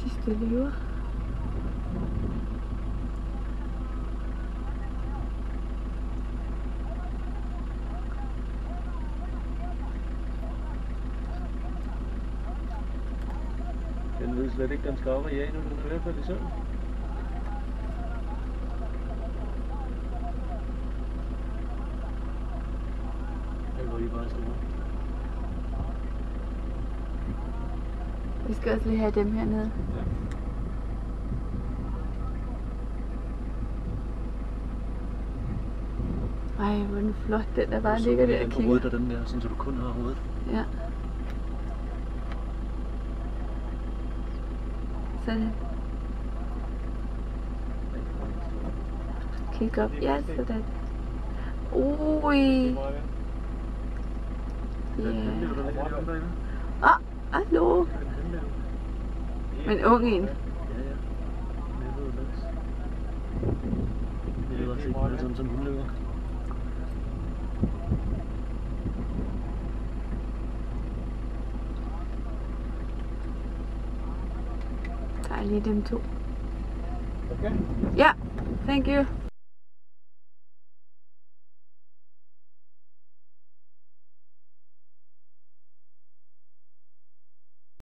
sidste løver. Den ved slet ikke, den skal op og jage nu. Den er i hvert fald i søvn. Den var I bare store. Vi skal også lige have dem hernede. Ja. Ej, hvor er den flot, den der bare Så ligger der og kigger. hovedet af den der, sådan, så du kun har hovedet. Ja. Sådan. Kig op. Ja, sådan. Ui. Ja. hemmelige, der ligger lige om derinde. Ah, hallo. Den hemmelige. Men ung en. Ja, ja. Nettet og løs. Det er også ikke alle sammen som hundløber. Tager lige dem to. Okay. Ja, thank you.